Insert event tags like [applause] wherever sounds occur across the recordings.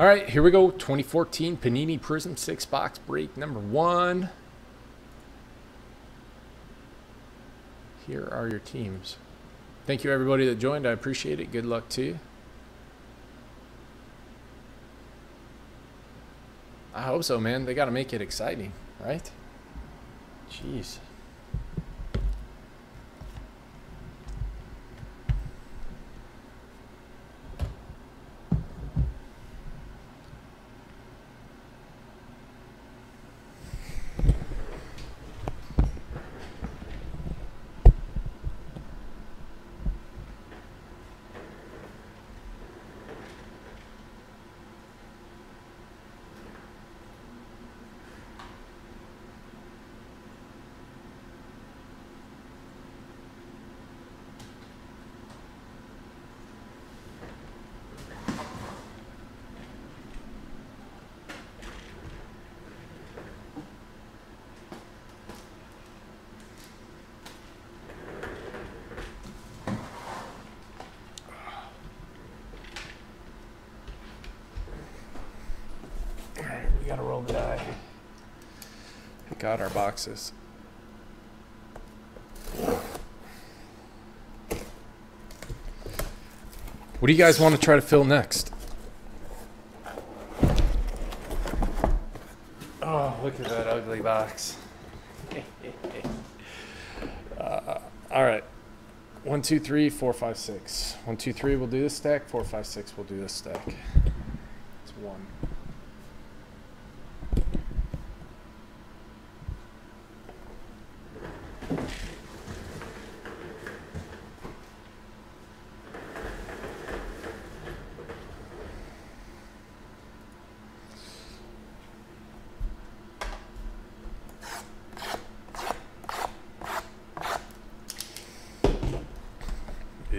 All right, here we go. 2014 Panini Prizm six box break number one. Here are your teams. Thank you everybody that joined. I appreciate it. Good luck to you. I hope so, man. They got to make it exciting, right? Jeez. All right, we got to roll the die. Out our boxes. What do you guys want to try to fill next? Oh, look at that ugly box. [laughs] uh, all right. One, two, three, four, five, six. One, two, three, we'll do this stack. Four, five, six, we'll do this stack. It's one.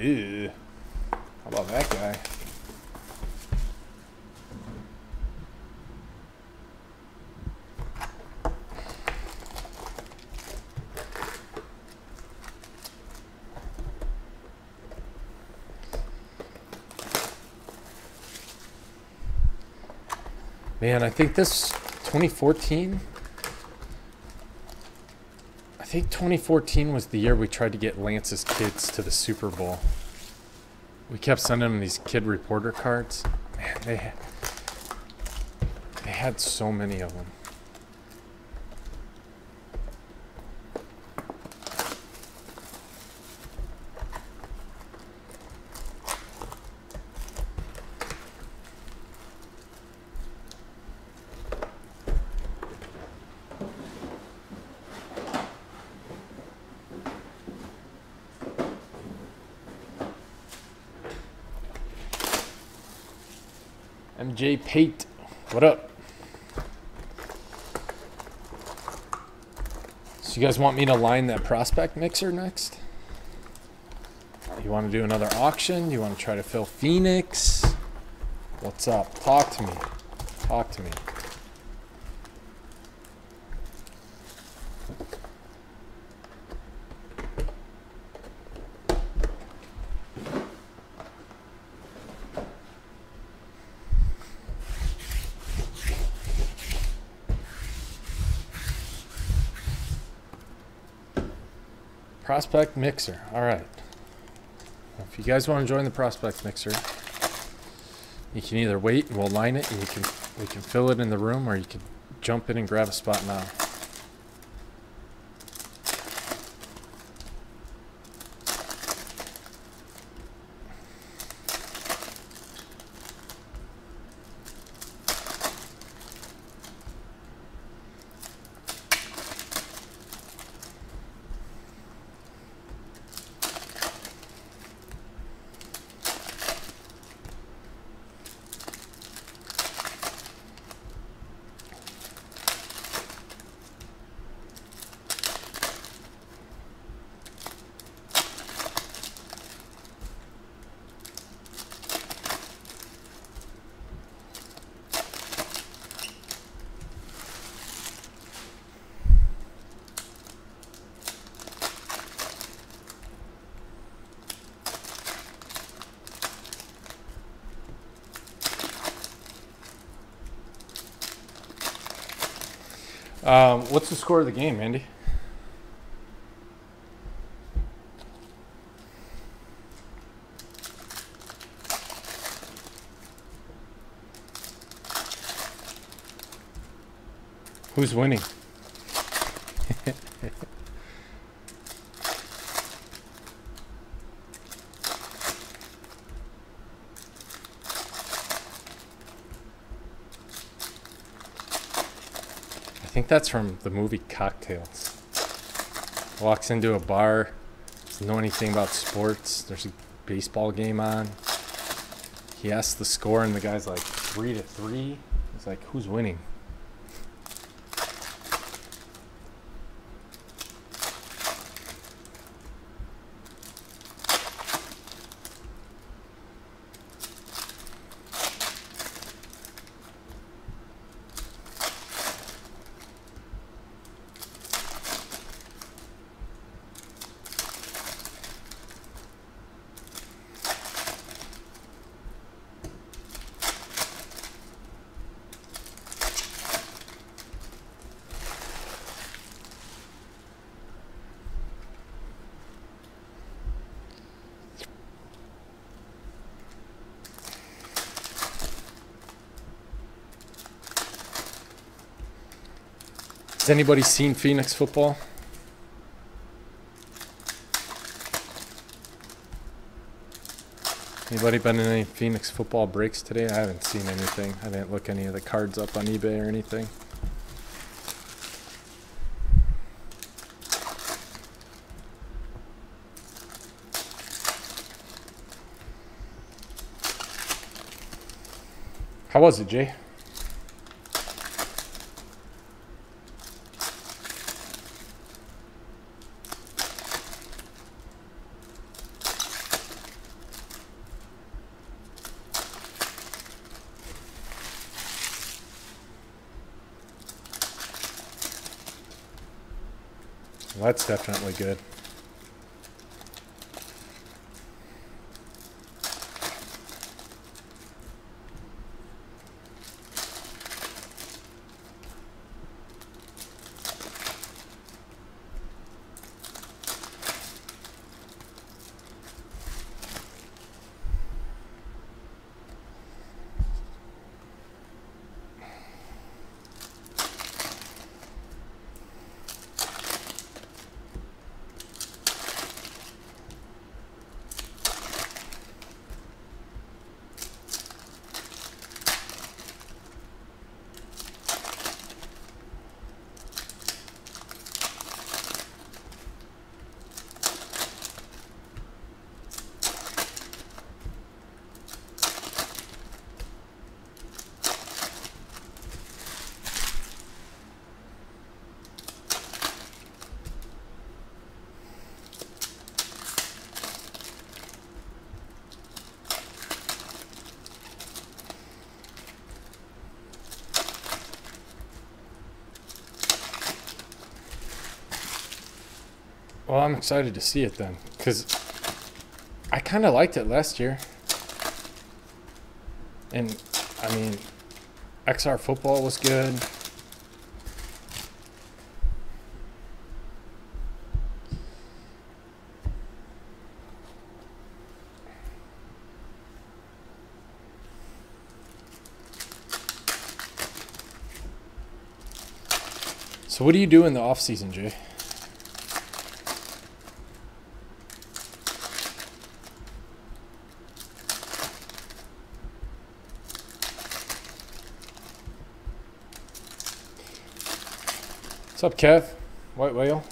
Ew. How about that guy? Man, I think this 2014 I think 2014 was the year we tried to get Lance's kids to the Super Bowl. We kept sending them these kid reporter cards. Man, they had, they had so many of them. MJ Pate, what up? So you guys want me to line that prospect mixer next? You want to do another auction? You want to try to fill Phoenix? What's up? Talk to me. Talk to me. Prospect Mixer. All right. If you guys want to join the Prospect Mixer, you can either wait and we'll line it and you can we can fill it in the room or you can jump in and grab a spot now. Um, what's the score of the game, Andy? Who's winning? [laughs] that's from the movie Cocktails. Walks into a bar, doesn't know anything about sports. There's a baseball game on. He asks the score, and the guy's like three to three. He's like, "Who's winning?" Has anybody seen Phoenix football? Anybody been in any Phoenix football breaks today? I haven't seen anything. I didn't look any of the cards up on eBay or anything. How was it, Jay? Well, that's definitely good. Well, I'm excited to see it then, because I kind of liked it last year. And, I mean, XR football was good. So what do you do in the off season, Jay? What's up, Kev? White whale.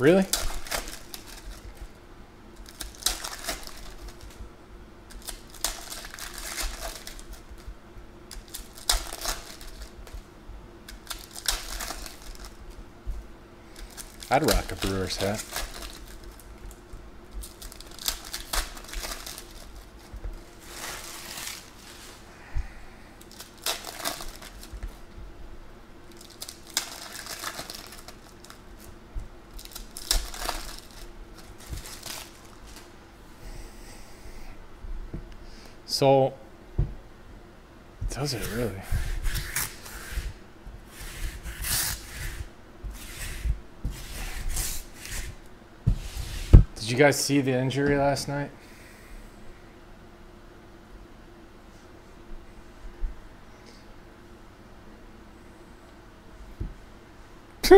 Really? I'd rock a Brewers hat. So, does it really? Did you guys see the injury last night? [laughs]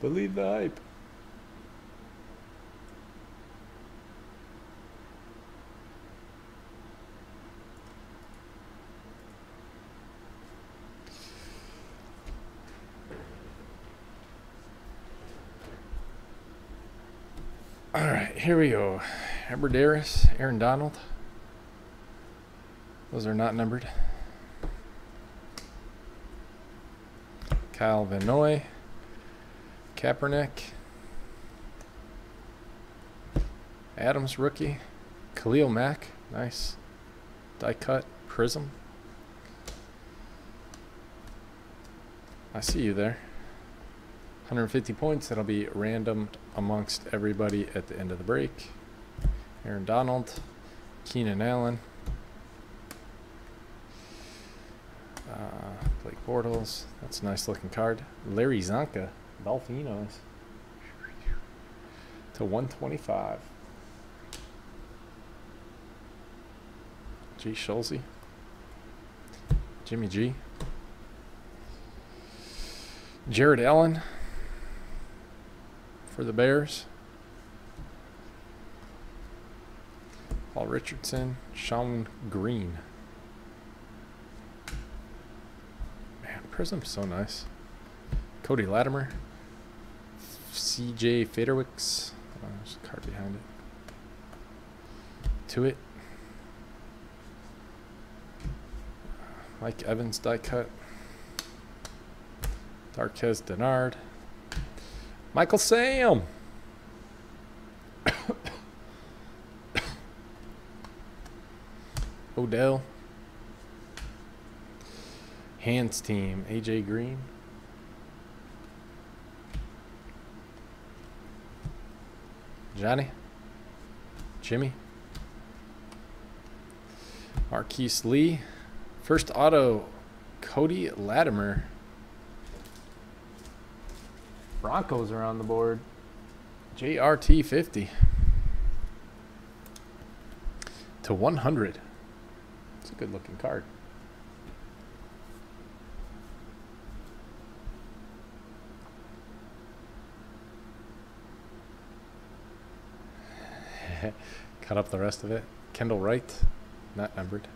Believe the hype. All right, here we go. Eberdaris, Aaron Donald. Those are not numbered. Kyle Van Noy, Kaepernick, Adams rookie, Khalil Mack, nice, die cut, Prizm. I see you there. 150 points. That'll be random amongst everybody at the end of the break. Aaron Donald, Keenan Allen, uh, Blake Bortles. That's a nice looking card. Larry Csonka, Dolphinos to 125. G. Schulze, Jimmy G. Jared Allen for the Bears. Paul Richardson, Sean Green. Man, Prizm's so nice. Cody Latimer, CJ Fiedorowicz. Oh, there's a card behind it. To it. Mike Evans die cut. Darqueze Dennard. Michael Sam. [coughs] Odell. Hands team. AJ Green. Johnny. Jimmy. Marquise Lee. First auto. Cody Latimer. Broncos are on the board. JRT 50 to 100. It's a good looking card. [laughs] Cut up the rest of it. Kendall Wright, not numbered.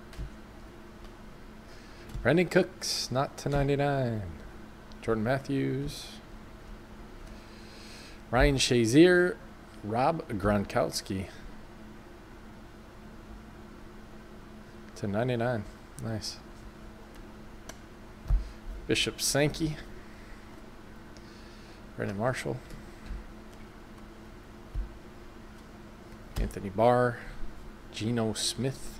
Brandin Cooks, not to 99. Jordan Matthews. Ryan Shazier, Rob Gronkowski. To 99. Nice. Bishop Sankey. Brandon Marshall. Anthony Barr. Geno Smith.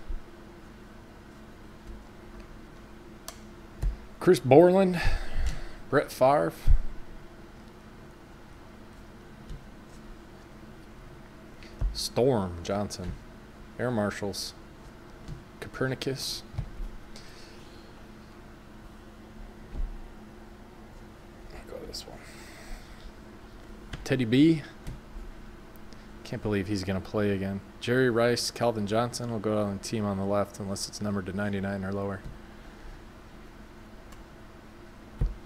Chris Borland. Brett Favre. Storm Johnson, Air Marshals, Copernicus. Go this one. Teddy B. Can't believe he's going to play again. Jerry Rice, Calvin Johnson will go on the team on the left unless it's numbered to 99 or lower.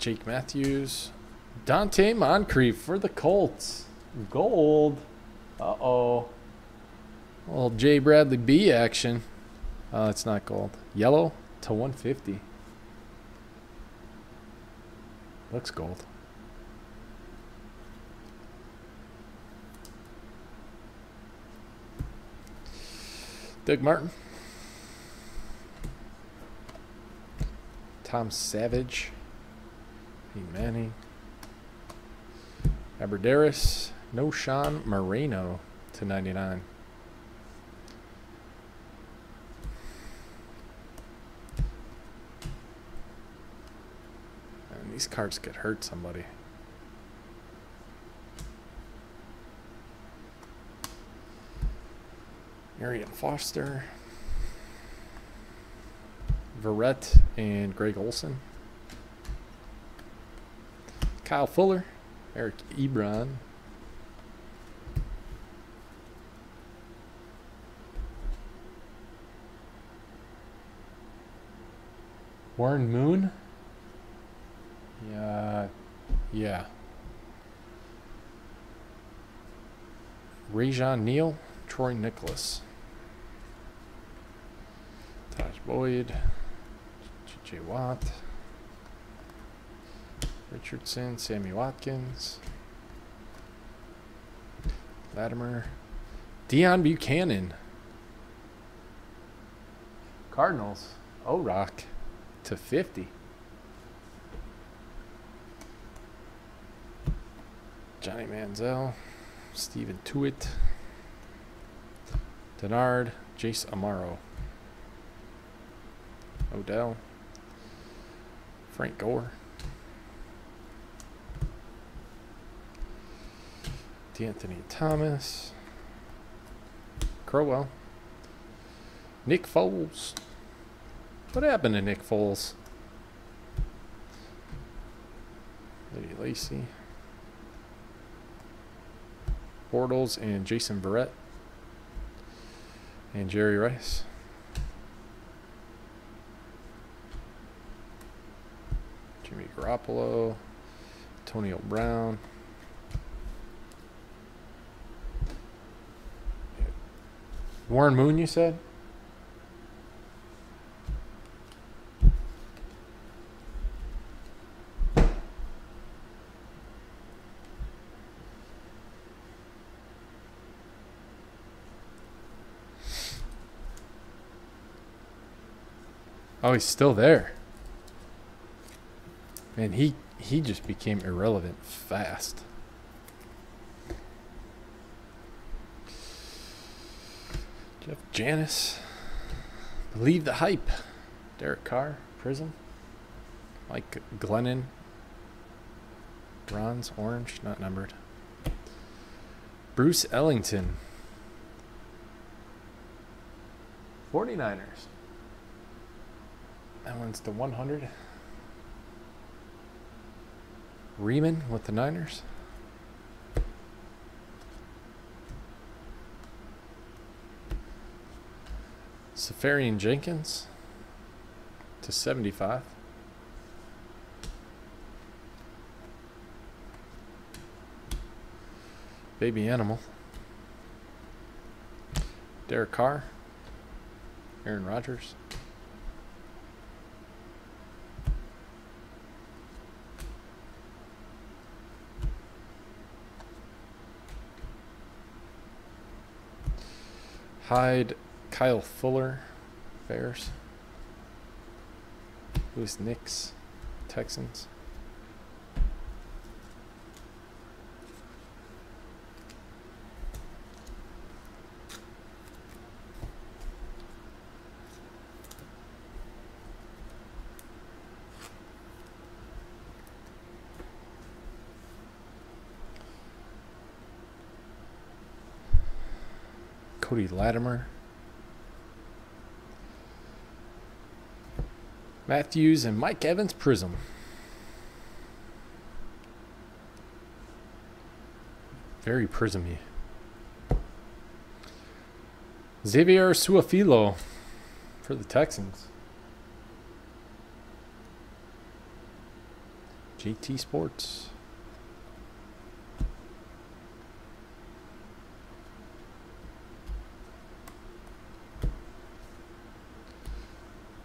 Jake Matthews. Donte Moncrief for the Colts. Gold. Uh-oh. Old J. Bradley B action. Oh, it's not gold. Yellow to 150. Looks gold. Doug Martin. Tom Savage. Pete Manning. Aberderis. Knowshon Moreno to 99. These cards could hurt somebody. Arian Foster. Verrett and Greg Olsen. Kyle Fuller. Eric Ebron. Warren Moon. Yeah. Rajion Neal. Troy Niklas. Tajh Boyd. J. Watt. Richardson. Sammy Watkins. Latimer. Deone Bucannon. Cardinals. Oh, rock to 50. Johnny Manziel, Stephen Tuitt, Dennard, Jace Amaro, Odell, Frank Gore, De'Anthony Thomas, Crowell, Nick Foles. What happened to Nick Foles? Eddie Lacy. Bortles and Jason Verrett. And Jerry Rice. Jimmy Garoppolo. Antonio Brown. Warren Moon, you said? He's still there. Man, he he just became irrelevant fast. Jeff Janis. Believe the hype. Derek Carr, Prizm. Mike Glennon. Bronze, orange, not numbered. Bruce Ellington. 49ers. That one's to 100. Riemann with the Niners. Seferian-Jenkins to 75. Baby Animal. Derek Carr. Aaron Rodgers. Hyde, Kyle Fuller, Bears. Who's Knicks, Texans. Cody Latimer. Matthews and Mike Evans Prizm. Very prismy. Xavier Su'a-Filo for the Texans. JT Sports.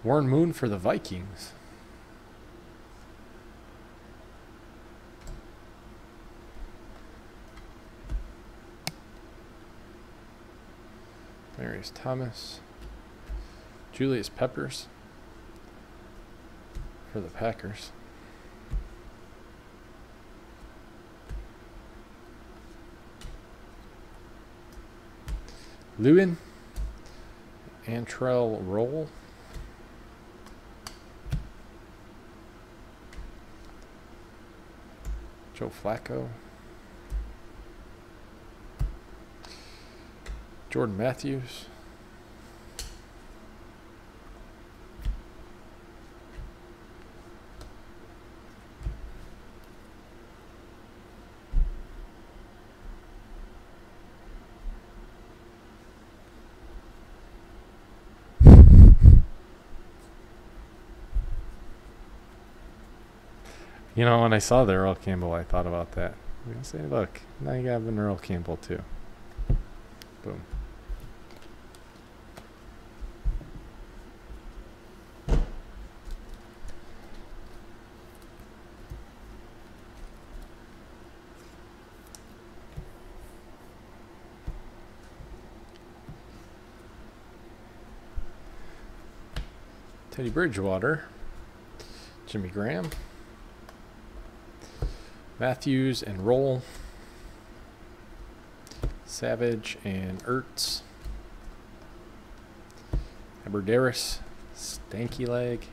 Warren Moon for the Vikings. Marius Thomas. Julius Peppers for the Packers. Lewin. Antrel Rolle. Joe Flacco. Jordan Matthews. You know, when I saw the Earl Campbell, I thought about that. Gonna say, look, now you have an Earl Campbell too. Boom. Teddy Bridgewater, Jimmy Graham, Matthews and Rolle, Savage and Ertz, Aberderis, Stanky Leg,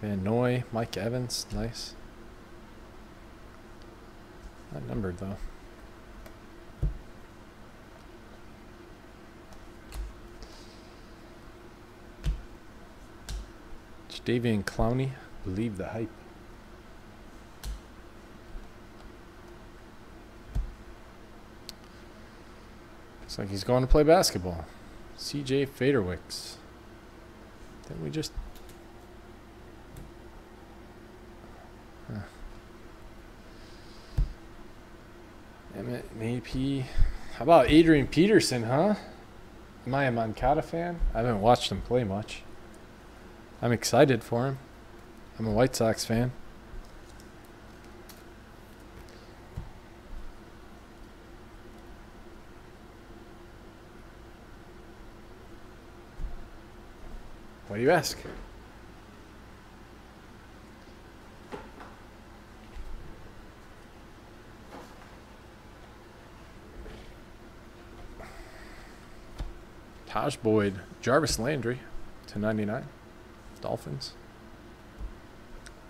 Van Noy, Mike Evans, nice. Not numbered though. Davian Clowney, believe the hype. Like he's going to play basketball. CJ Fiedorowicz. Didn't we just... Huh. Emmett, AP. How about Adrian Peterson, huh? Am I a Moncada fan? I haven't watched him play much. I'm excited for him. I'm a White Sox fan. What do you ask? Tajh Boyd, Jarvis Landry to 99. Dolphins.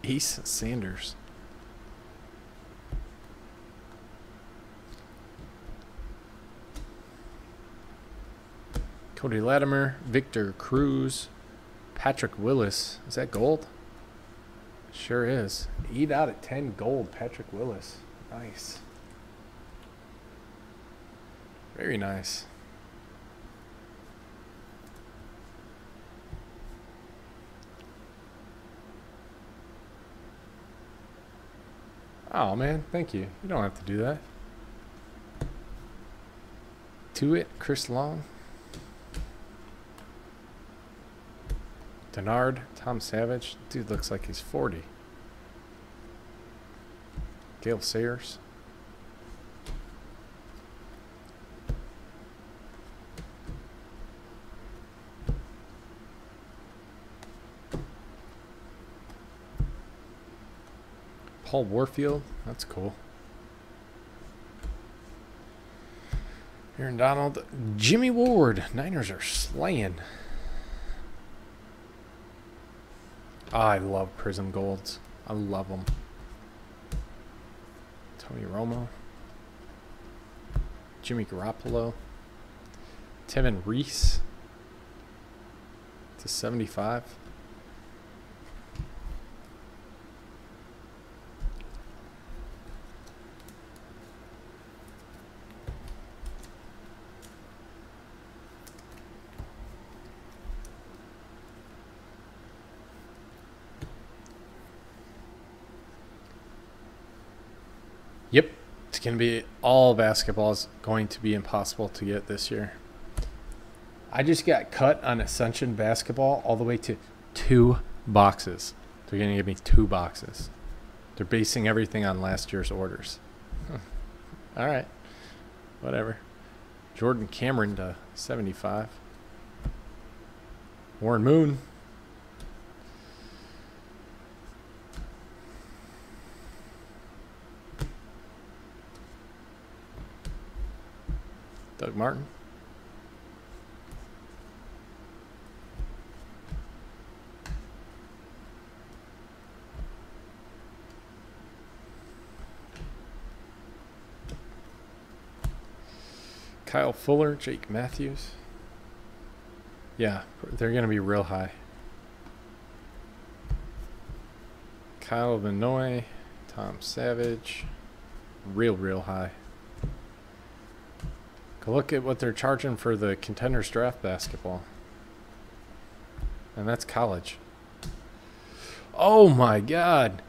Ace Sanders. Cody Latimer, Victor Cruz, Patrick Willis. Is that gold? Sure is. 8 out of 10 gold, Patrick Willis. Nice. Very nice. Oh man, thank you. You don't have to do that. To it, Chris Long. Dennard, Tom Savage. Dude looks like he's 40. Gale Sayers. Paul Warfield. That's cool. Aaron Donald. Jimmy Ward. Niners are slaying. Oh, I love Prizm Golds. I love them. Tony Romo. Jimmy Garoppolo. Tevin Reese. To 75. It's going to be all basketball is going to be impossible to get this year. I just got cut on Ascension basketball all the way to two boxes. They're going to give me two boxes. They're basing everything on last year's orders. [laughs] all right. Whatever. Jordan Cameron to 75. Warren Moon. Doug Martin. Kyle Fuller, Jake Matthews. Yeah, they're going to be real high. Kyle Van Noy, Tom Savage, real, real high. Look at what they're charging for the contenders draft basketball. And that's college. Oh my god.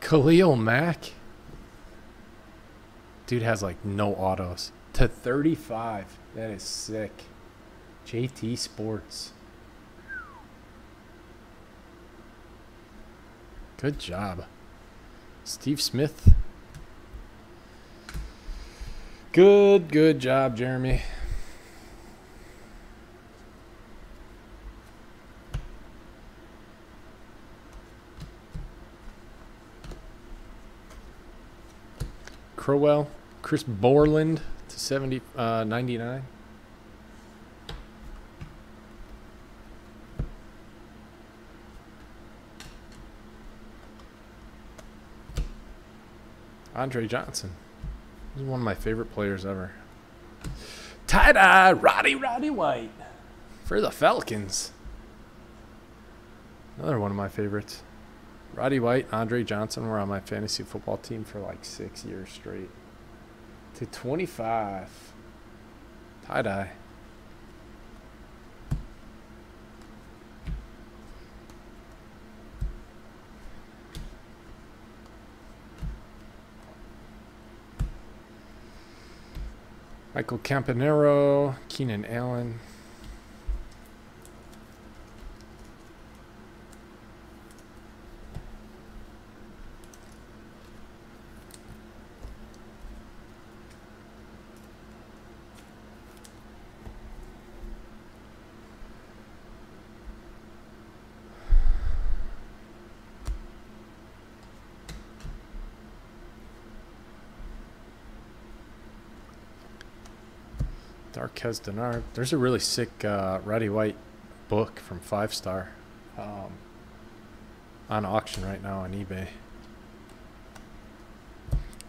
Khalil Mack. Dude has like no autos. To 35. That is sick. JT Sports. Good job. Steve Smith. Good, good job, Jeremy. Crowell, Chris Borland to 70, uh, 99. Andre Johnson. He's one of my favorite players ever. Tie dye, Roddy Roddy White for the Falcons. Another one of my favorites. Roddy White, Andre Johnson were on my fantasy football team for like six years straight. To 25. Tie Michael Campanaro, Keenan Allen. Darqueze Dennard. There's a really sick uh, Roddy White book from Five Star um, on auction right now on eBay.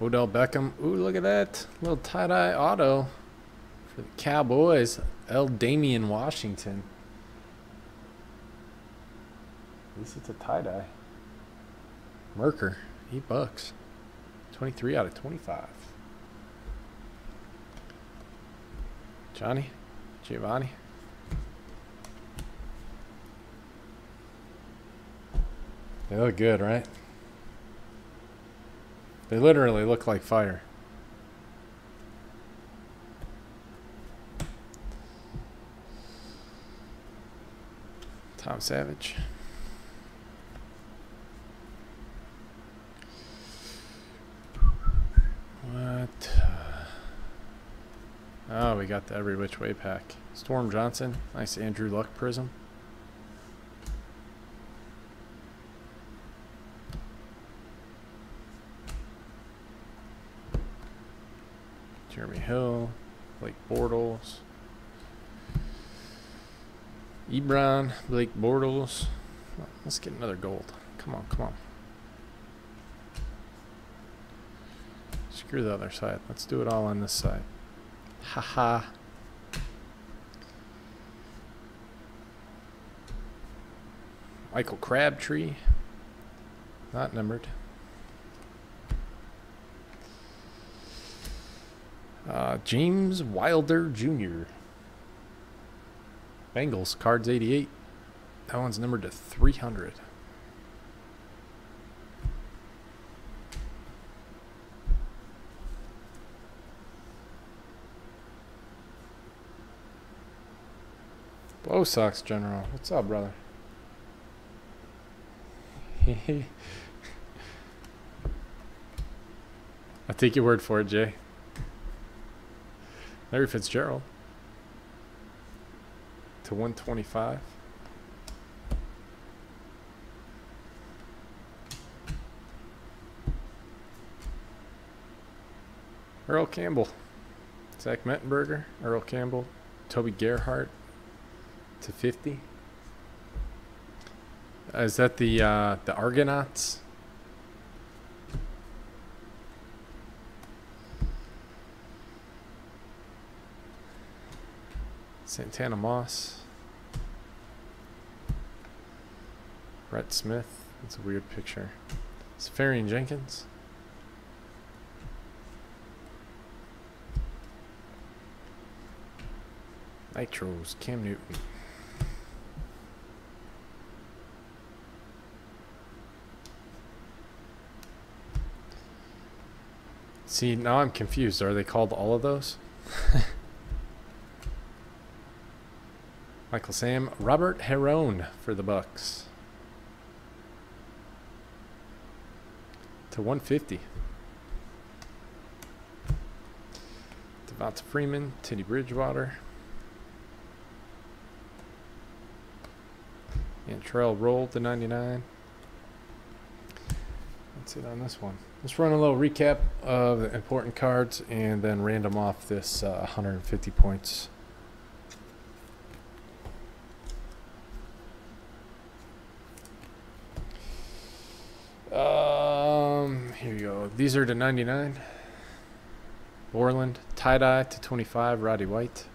Odell Beckham. Ooh, look at that. Little tie-dye auto for the Cowboys. L. Damian Washington. At least it's a tie-dye. Merker. 8 bucks. 23 out of 25. Johnny? Giovanni? They look good, right? They literally look like fire. Tom Savage. What? Oh, we got the every which way pack. Storm Johnson. Nice Andrew Luck prism. Jeremy Hill. Blake Bortles. Ebron. Blake Bortles. Let's get another gold. Come on, come on. Screw the other side. Let's do it all on this side. Haha. Michael Crabtree. Not numbered. Uh, James Wilder Jr. Bengals, cards 88. That one's numbered to 300. Blow Sox General. What's up, brother? [laughs] I'll take your word for it, Jay. Larry Fitzgerald to 125. Earl Campbell, Zach Mettenberger, Earl Campbell, Toby Gerhart to 50. Uh, is that the uh, the Argonauts? Santana Moss. Brett Smith. That's a weird picture. Seferian-Jenkins. Nitros, Cam Newton. See, now I'm confused. Are they called all of those? [laughs] Michael Sam, Robert Herron for the Bucks. To 150. Devonta Freeman, Teddy Bridgewater. And Trail Roll to 99. That's it on this one. Let's run a little recap of the important cards and then random off this uh, 150 points. Um, here you go. These are to 99. Borland, tie-dye to 25, Roddy White.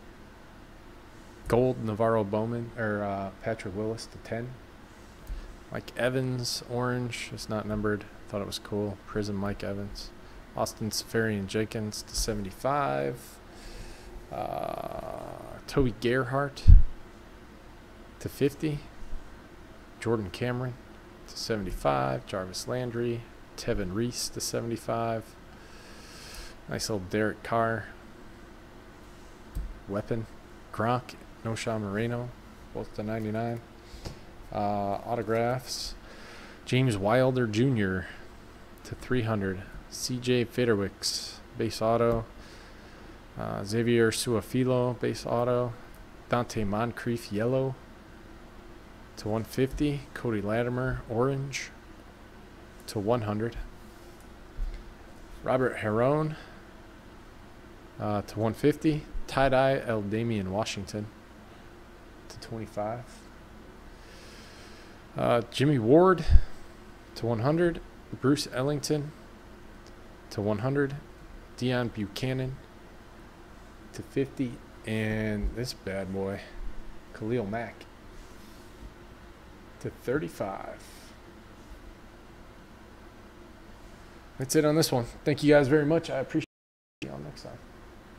Gold, NaVorro Bowman, or uh, Patrick Willis to 10. Mike Evans, orange, it's not numbered. Thought it was cool. Prizm, Mike Evans. Austin Seferian-Jenkins to 75. Uh, Toby Gerhart to 50. Jordan Cameron to 75. Jarvis Landry. Tevin Reese to 75. Nice little Derek Carr. Weapon. Gronk. Knowshon Moreno. Both to 99. Uh, autographs. James Wilder Jr. to 300. CJ Fiedorowicz, base auto. Uh, Xavier Su'a-Filo, base auto. Donte Moncrief, yellow to 150. Cody Latimer, orange to 100. Robert Herron uh, to 150. Tie dye El Damian Washington to 25. Uh, Jimmy Ward to 100. Bruce Ellington to 100. Deone Bucannon to 50. And this bad boy, Khalil Mack to 35. That's it on this one. Thank you guys very much. I appreciate you. See you all next time.